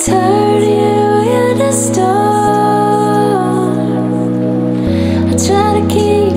I try to keep